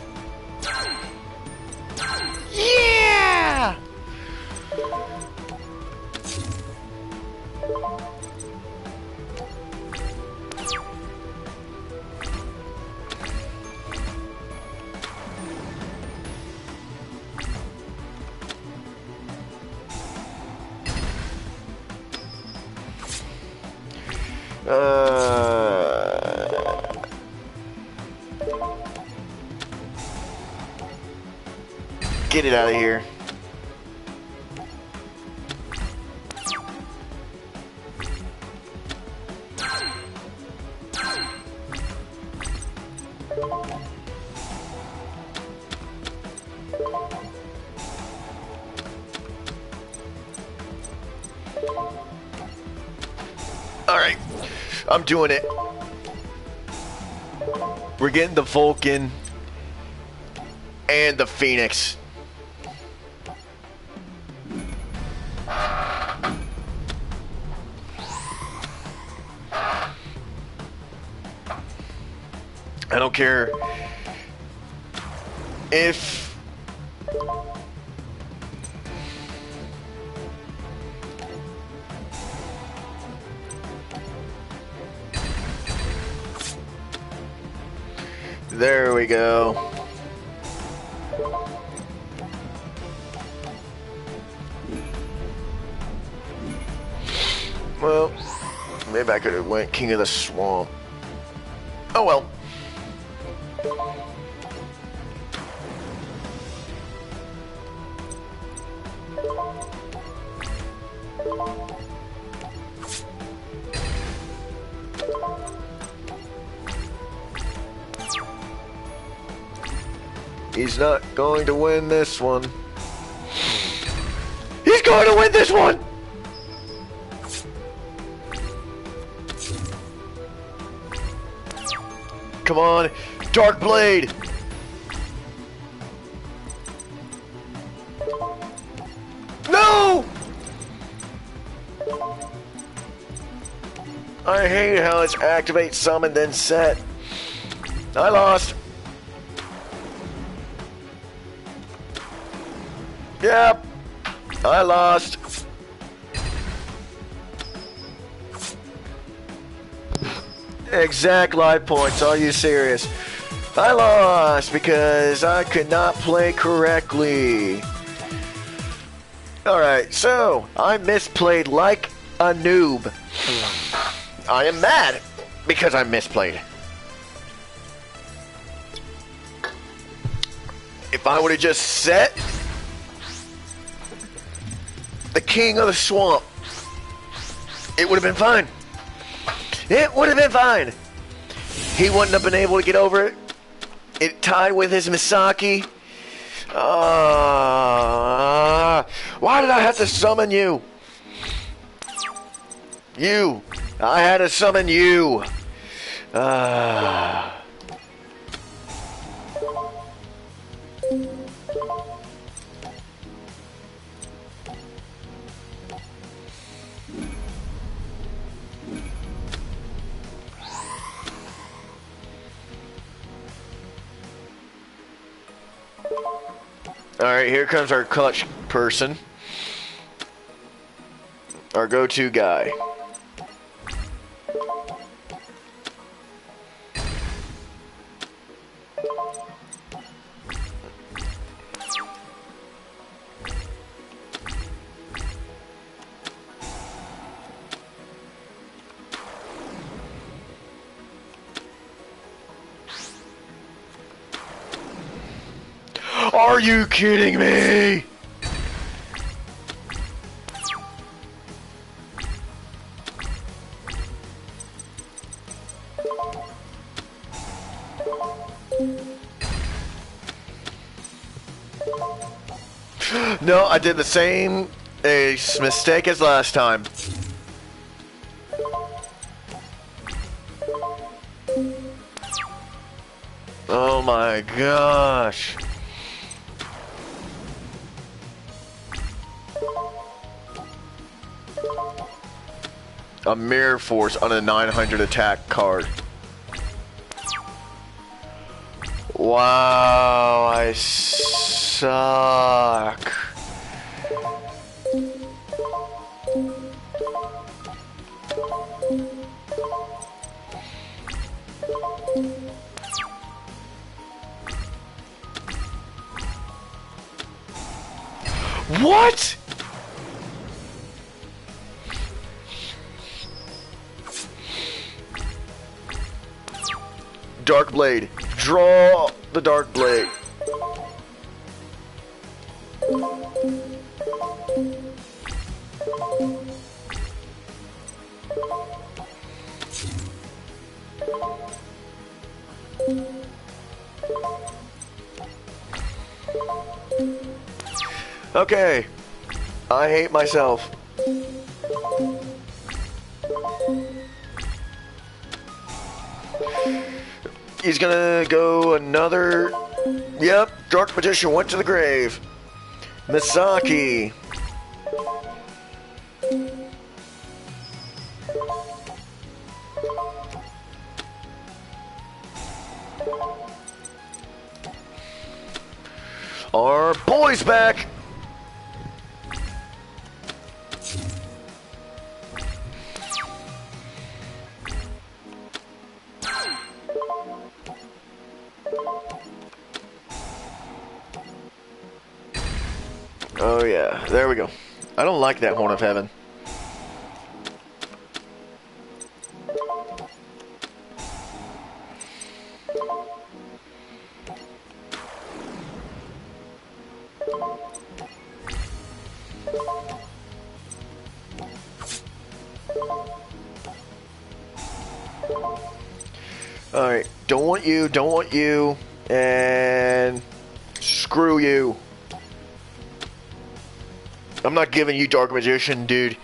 I'm doing it. We're getting the Vulcan and the Phoenix. I don't care if King of the Swamp. Oh well. He's not going to win this one. He's going to win this one! Come on, Dark Blade! No! I hate how it's activate, summon, then set. I lost. Yep. I lost. Exact life points. Are you serious? I lost because I could not play correctly. Alright, so I misplayed like a noob. I am mad because I misplayed. If I would have just set the king of the swamp, it would have been fine. It would have been fine. He wouldn't have been able to get over it. It tied with his Misaki. Uh, why did I have to summon you? You. I had to summon you. Uh, Alright, here comes our clutch person. Our go-to guy. Are you kidding me? No, I did the same a mistake as last time. Oh my gosh. A mirror force on a 900 attack card. Wow, I suck. What? Dark Blade. Draw the Dark Blade. Okay. I hate myself. He's gonna go another... Yep, Dark Magician went to the grave. Misaki. Like that Horn of Heaven. Alright, don't want you, don't want you, and I'm not giving you Dark Magician, dude.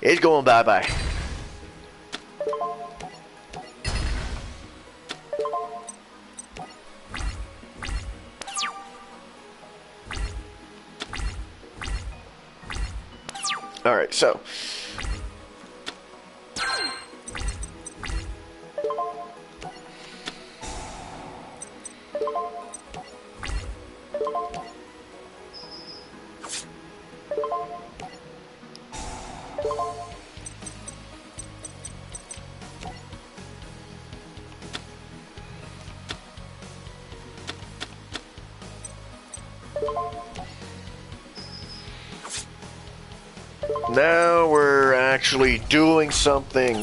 It's going bye-bye. Alright, so. Actually doing something.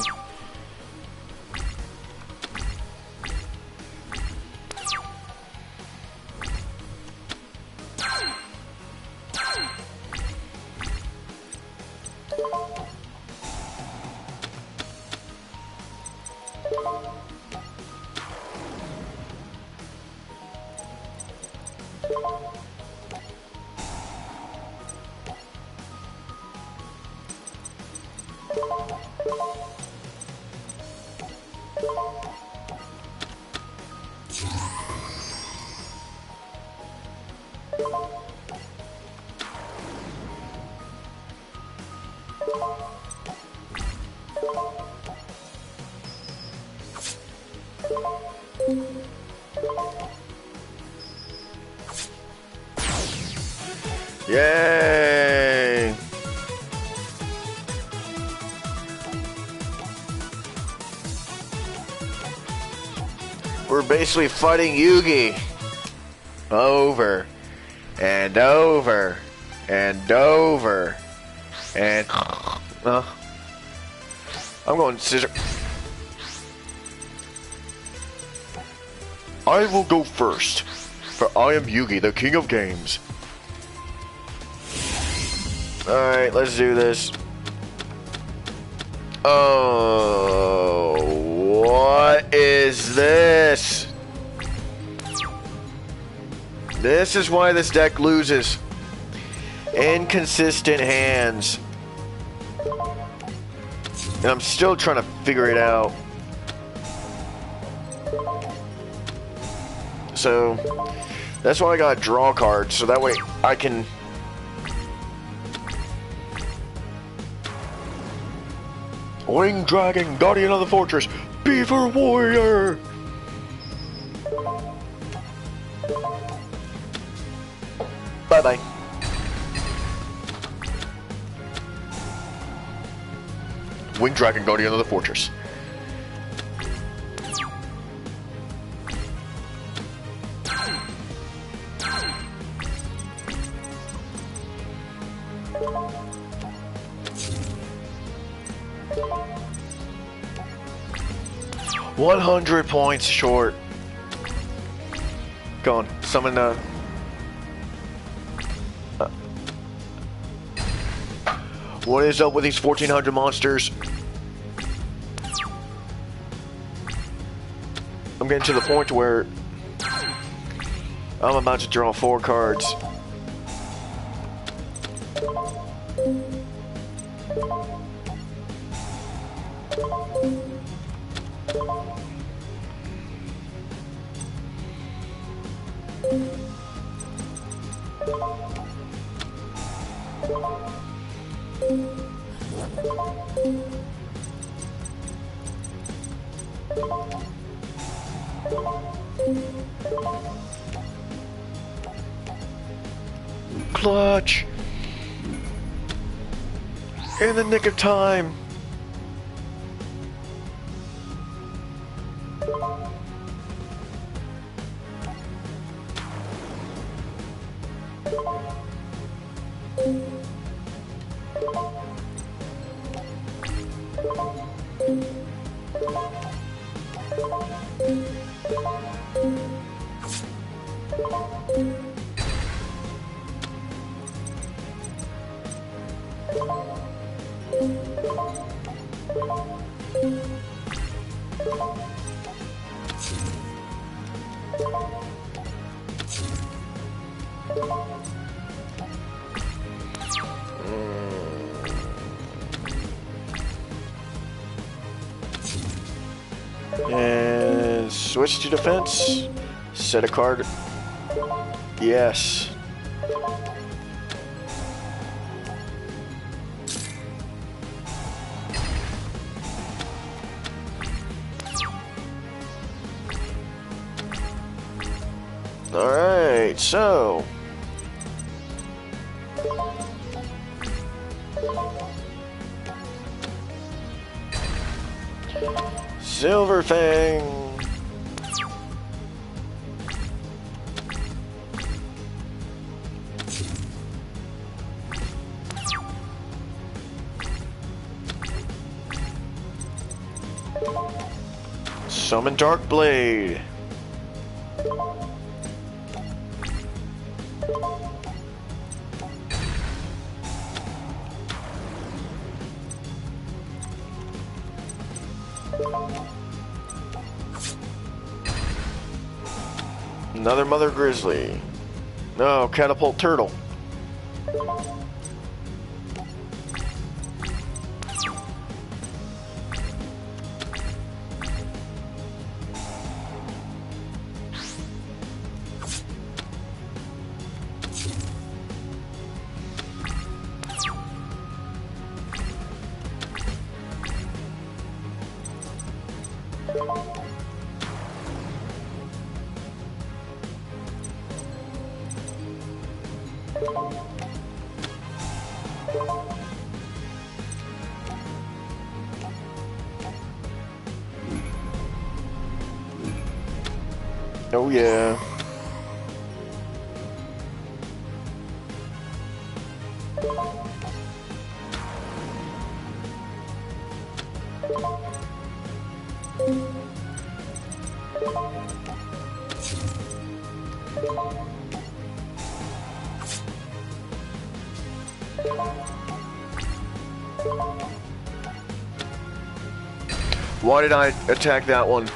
Fighting Yugi over and over and over and uh, I'm going scissor. I will go first, for I am Yugi, the king of games. Alright, let's do this. Oh, This is why this deck loses. Inconsistent hands. And I'm still trying to figure it out. So, that's why I got draw cards, so that way I can Wing Dragon, Guardian of the Fortress, Beaver Warrior! Winged Dragon, Guardian of the Fortress. One hundred points short. Go on, summon the. Uh, what is up with these 1400 monsters? I'm getting to the point where I'm about to draw four cards. Nick of time! Set a card. Yes. Alright, so. Silver Fang. Dark Blade. Another Mother Grizzly. No, Catapult Turtle. Why did I attack that one?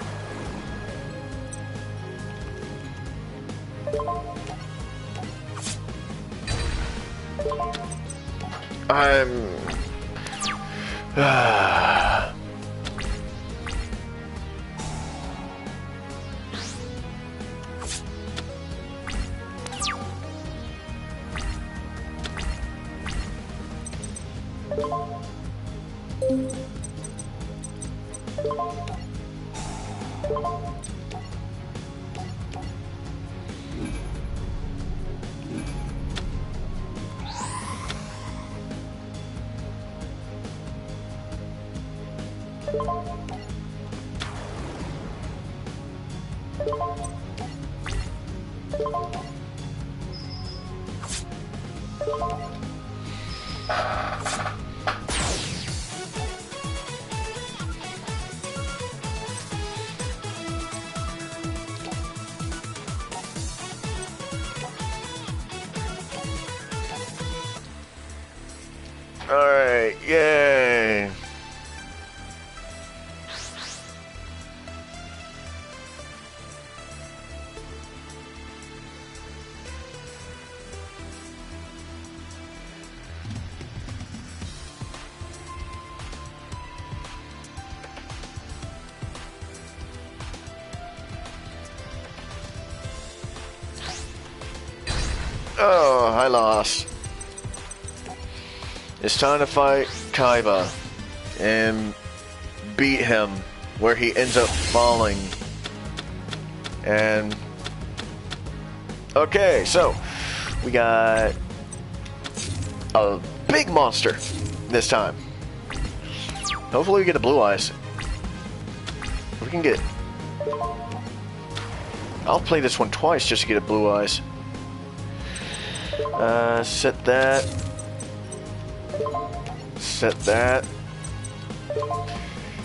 Oh, I lost. It's time to fight Kaiba and beat him where he ends up falling. And okay, so we got a big monster this time. Hopefully we get a blue eyes. We can get I'll play this one twice just to get a blue eyes. Uh, set that set that.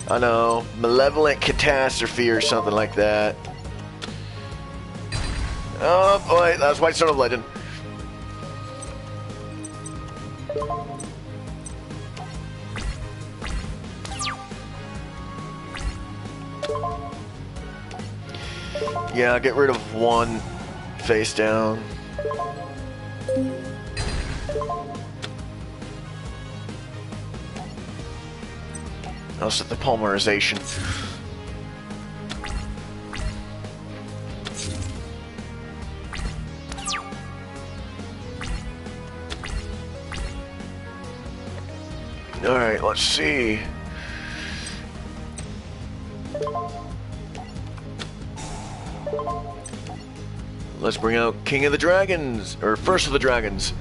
I know, malevolent catastrophe or something like that. Oh, boy, that's White Stone of Legend. Yeah, get rid of one face down. I'll the polymerization. Alright, let's see. Let's bring out King of the Dragons, or First of the Dragons.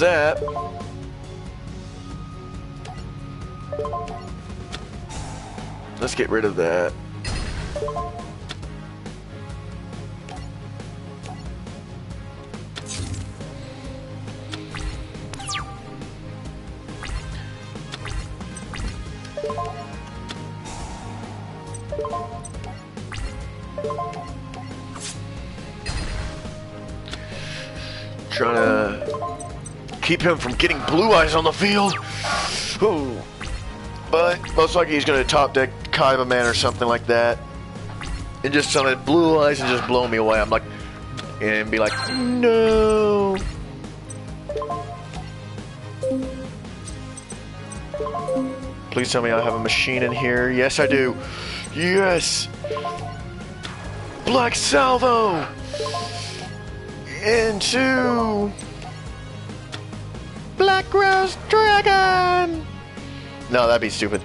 That. Let's get rid of that. Keep him from getting blue eyes on the field. Ooh. But most likely he's going to top deck Kaibaman or something like that. And just summon blue eyes and just blow me away. I'm like, and be like, no. Please tell me I have a machine in here. Yes, I do. Yes. Black Salvo. Into Black Rose Dragon. No, that'd be stupid.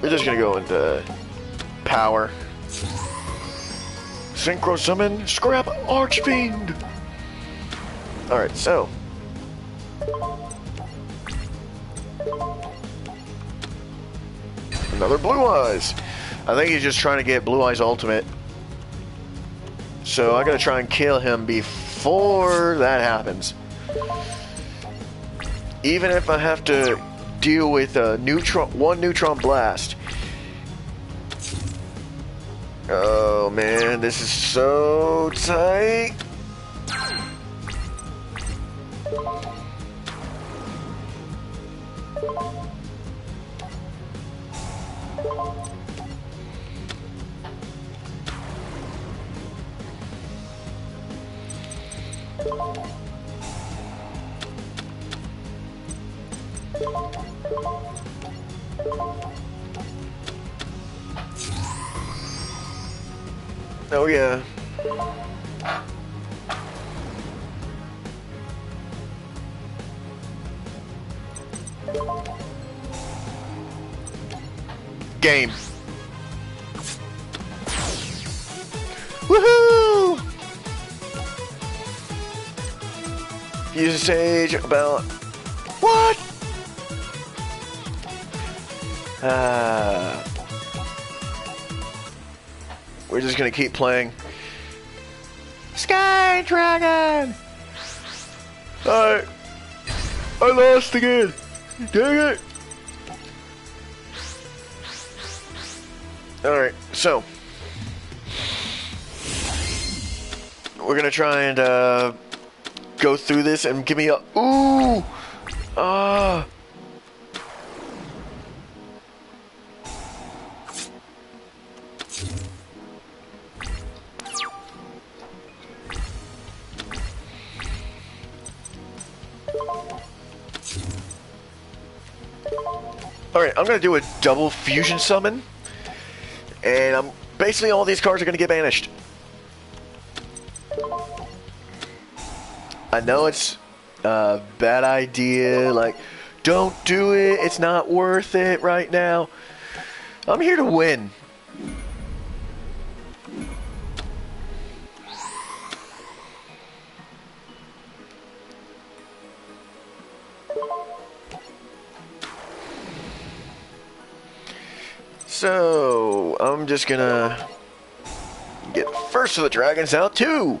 We're just gonna go into power. Synchro summon Scrap Archfiend. Alright, so. Another Blue Eyes. I think he's just trying to get Blue Eyes Ultimate. So I gotta try and kill him before that happens. Even if I have to deal with a neutron, one neutron blast. Oh man, this is so tight. Game. Woohoo! Use a sage about what? Ah. We're just gonna keep playing. Sky Dragon! Alright. I lost again. Dang it. Alright, so. We're gonna try and uh, go through this and give me a. Ooh! Ah! Alright, I'm gonna do a double fusion summon. And I'm basically all these cards are gonna get banished. I know it's a bad idea, like, don't do it, it's not worth it right now. I'm here to win. So, I'm just gonna get first of the dragons out too.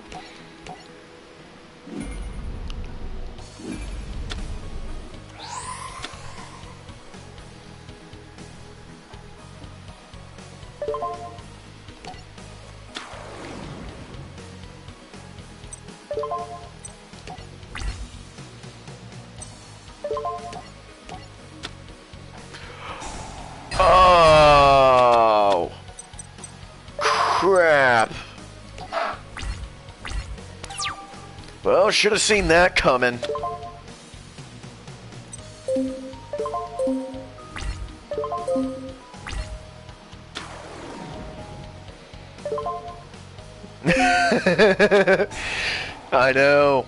Should have seen that coming. [laughs] I know.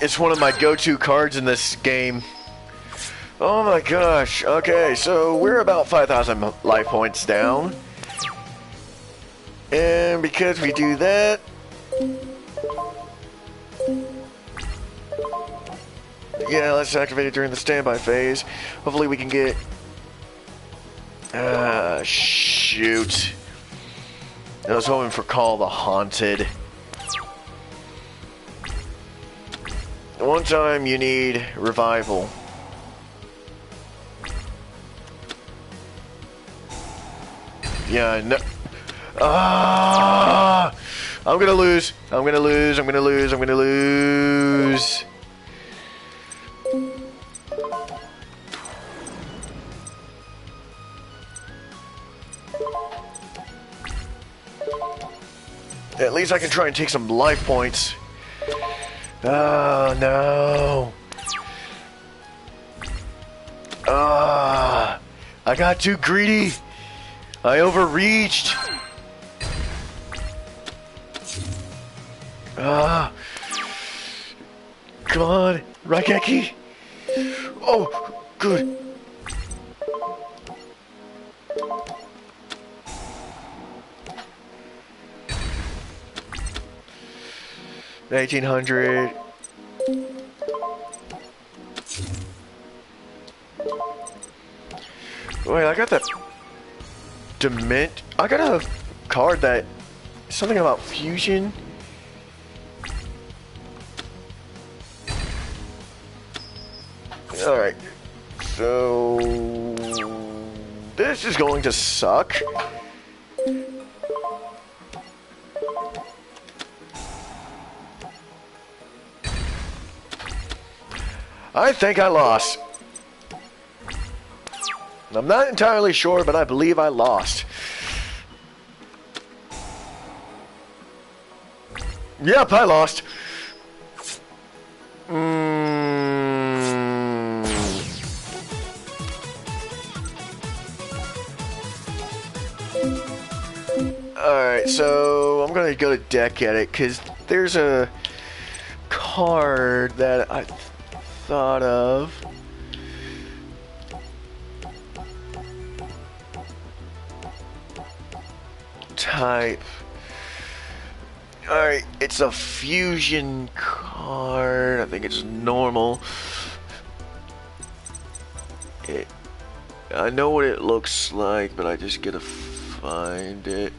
It's one of my go-to cards in this game. Oh my gosh. Okay, so we're about 5,000 life points down. And because we do that... Yeah, let's activate it during the standby phase. Hopefully we can get... Ah, shoot. I was hoping for Call the Haunted. One time you need revival. Yeah, no. Ah! I'm gonna lose. I'm gonna lose. I'm gonna lose. I'm gonna lose. At least I can try and take some life points. Oh, no. Ah, I got too greedy. I overreached. Ah. Come on. Oh, good. Eighteen hundred. Wait, I got that Dement. I got a card that something about fusion. All right, so this is going to suck. I think I lost. I'm not entirely sure, but I believe I lost. Yep, I lost. Mm. Alright, so I'm gonna go to deck edit because there's a card that I thought of. Type. Alright, it's a fusion card. I think it's normal. It, I know what it looks like, but I just gotta find it.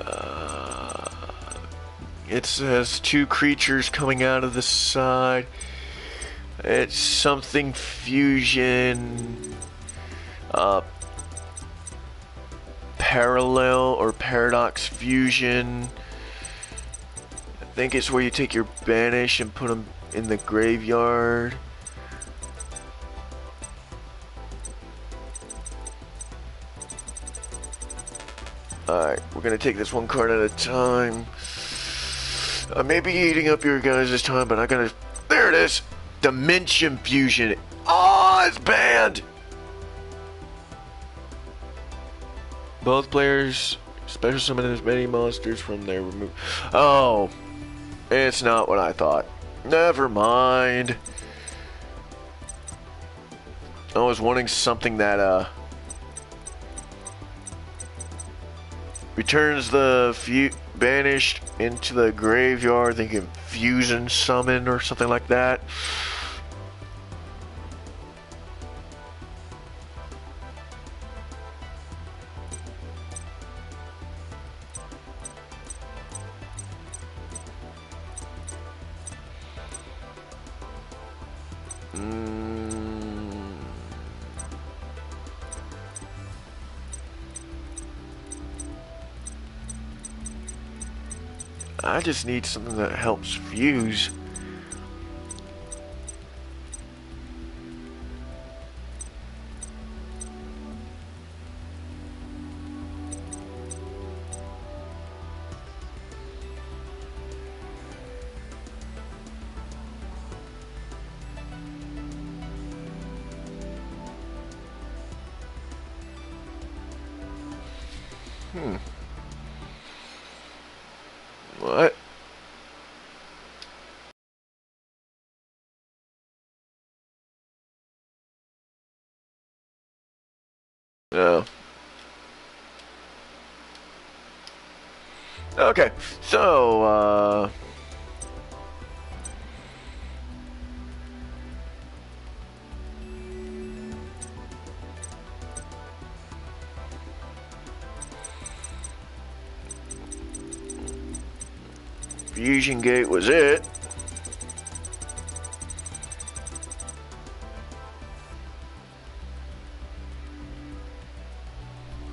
Uh, it says two creatures coming out of the side. It's something fusion, uh, parallel or paradox fusion. I think it's where you take your banish and put them in the graveyard. Alright, we're gonna take this one card at a time. I may be eating up your guys this time, but I gotta. There it is! Dimension Fusion. Oh, it's banned! Both players special summon as many monsters from their remove. Oh, it's not what I thought. Never mind. I was wanting something that uh returns the few banished into the graveyard. Thinking fusion summon or something like that. Just need something that helps fuse. Gate was it.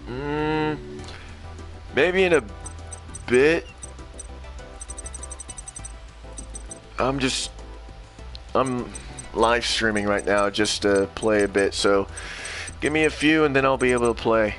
Mm, maybe in a bit. I'm just I'm live streaming right now just to play a bit, so give me a few and then I'll be able to play.